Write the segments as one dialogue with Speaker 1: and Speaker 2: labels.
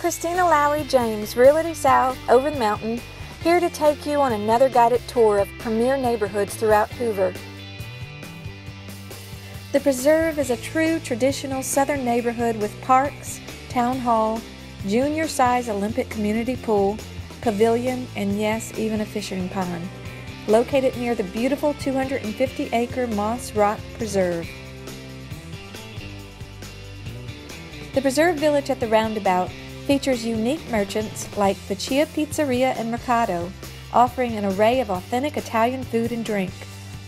Speaker 1: Christina Lowry James, Realty South, over the mountain, here to take you on another guided tour of premier neighborhoods throughout Hoover. The Preserve is a true traditional southern neighborhood with parks, town hall, junior size Olympic community pool, pavilion, and yes, even a fishing pond. Located near the beautiful 250 acre Moss Rock Preserve. The Preserve Village at the Roundabout features unique merchants like Chia Pizzeria and Mercado, offering an array of authentic Italian food and drink,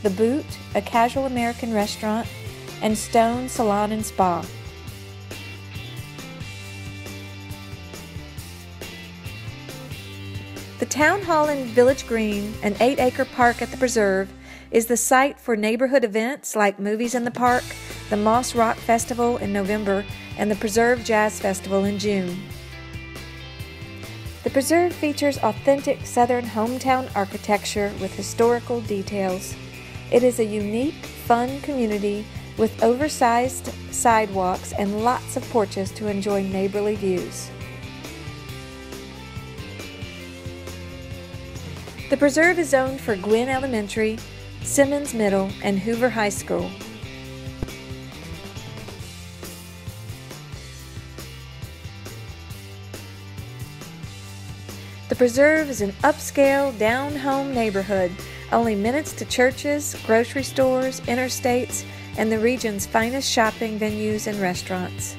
Speaker 1: The Boot, a casual American restaurant, and Stone Salon and Spa. The Town Hall in Village Green, an eight acre park at the preserve, is the site for neighborhood events like Movies in the Park, the Moss Rock Festival in November, and the Preserve Jazz Festival in June. The preserve features authentic Southern hometown architecture with historical details. It is a unique, fun community with oversized sidewalks and lots of porches to enjoy neighborly views. The preserve is zoned for Gwin Elementary, Simmons Middle, and Hoover High School. The preserve is an upscale, down home neighborhood, only minutes to churches, grocery stores, interstates, and the region's finest shopping venues and restaurants.